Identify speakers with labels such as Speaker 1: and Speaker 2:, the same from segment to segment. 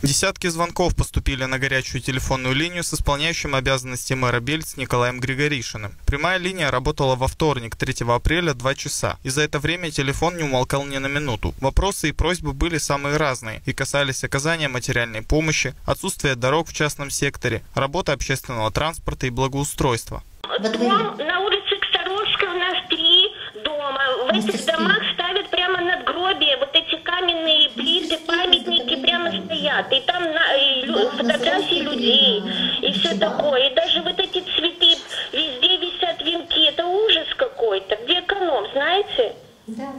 Speaker 1: Десятки звонков поступили на горячую телефонную линию с исполняющим обязанности мэра Бельц Николаем Григоришиным. Прямая линия работала во вторник, 3 апреля, 2 часа. И за это время телефон не умолкал ни на минуту. Вопросы и просьбы были самые разные и касались оказания материальной помощи, отсутствия дорог в частном секторе, работы общественного транспорта и благоустройства.
Speaker 2: Дом на улице Ксаровская у нас три дома. В этих домах стоят. И там на, и лю- фотографии людей и все такое. И даже вот эти цветы, везде висят венки. Это ужас какой-то. Где эконом, знаете?
Speaker 3: Да.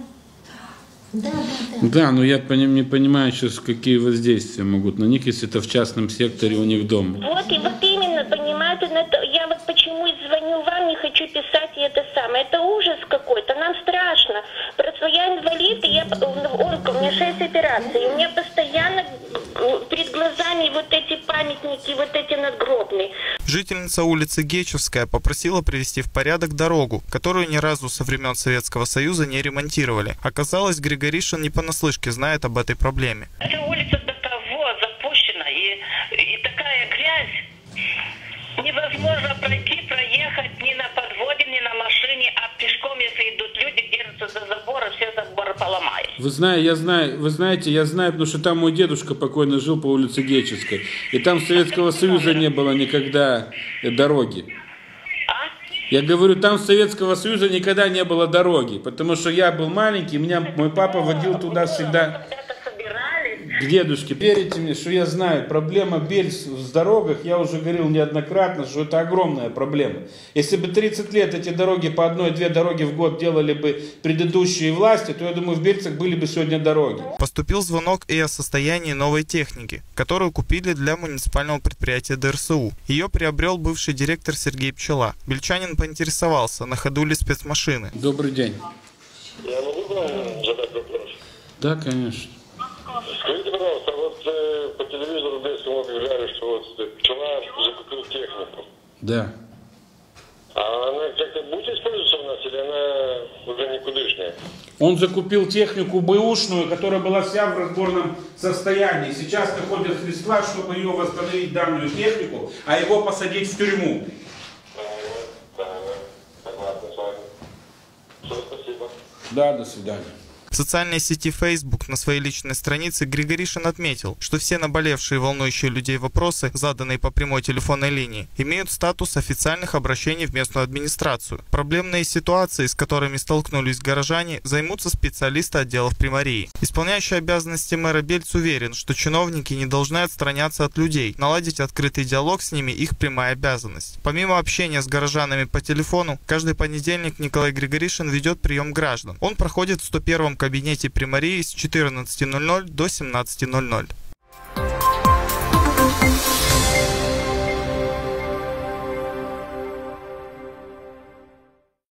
Speaker 3: Да, да, да.
Speaker 4: Да, но я не понимаю сейчас, какие воздействия могут на них, если это в частном секторе у них дома.
Speaker 2: Вот и вот именно, понимаете, я вот почему и звоню вам, не хочу писать и это самое. Это ужас какой-то, нам страшно. Просто я инвалид, и я онко, у меня 6 операций, и у меня постоянно э, перед глазами вот эти памятники, вот эти надгробные.
Speaker 1: Жительница улицы Гечевская попросила привести в порядок дорогу, которую ни разу со времен Советского Союза не ремонтировали. Оказалось, Григоришин не понаслышке знает об этой проблеме.
Speaker 5: Эта улица до того запущена, и, и такая грязь. Невозможно пройти, проехать ни на подводе, ни на машине, а пешком, если идут люди, держатся за заборы, все заборы поломают.
Speaker 4: Вы знаете, я знаю, вы знаете, я знаю, потому что там мой дедушка покойно жил по улице Геческой. И там Советского Союза не было никогда э, дороги. Я говорю, там Советского Союза никогда не было дороги, потому что я был маленький, меня мой папа водил туда всегда. К дедушке. Верите мне, что я знаю, проблема Бельс в дорогах, я уже говорил неоднократно, что это огромная проблема. Если бы 30 лет эти дороги по одной-две дороги в год делали бы предыдущие власти, то я думаю, в Бельцах были бы сегодня дороги.
Speaker 1: Поступил звонок и о состоянии новой техники, которую купили для муниципального предприятия ДРСУ. Ее приобрел бывший директор Сергей Пчела. Бельчанин поинтересовался, на ходу ли спецмашины.
Speaker 4: Добрый день.
Speaker 6: Я могу задать вопрос?
Speaker 4: Да, конечно.
Speaker 6: Скажите, пожалуйста, вот э, по телевизору Бельскому объявляли, что вот э, пчела закупил технику.
Speaker 4: Да.
Speaker 6: А она как-то будет использоваться у нас или она уже никудышняя?
Speaker 4: Он закупил технику бэушную, которая была вся в разборном состоянии. Сейчас находят средства, чтобы ее восстановить данную технику, а его посадить в тюрьму. Да, до свидания.
Speaker 1: Социальной сети Facebook на своей личной странице Григоришин отметил, что все наболевшие и волнующие людей вопросы, заданные по прямой телефонной линии, имеют статус официальных обращений в местную администрацию. Проблемные ситуации, с которыми столкнулись горожане, займутся специалисты отделов примарии. Исполняющий обязанности мэра Бельц уверен, что чиновники не должны отстраняться от людей. Наладить открытый диалог с ними – их прямая обязанность. Помимо общения с горожанами по телефону, каждый понедельник Николай Григоришин ведет прием граждан. Он проходит в 101 кабинете примарии с 14.00 до 17.00.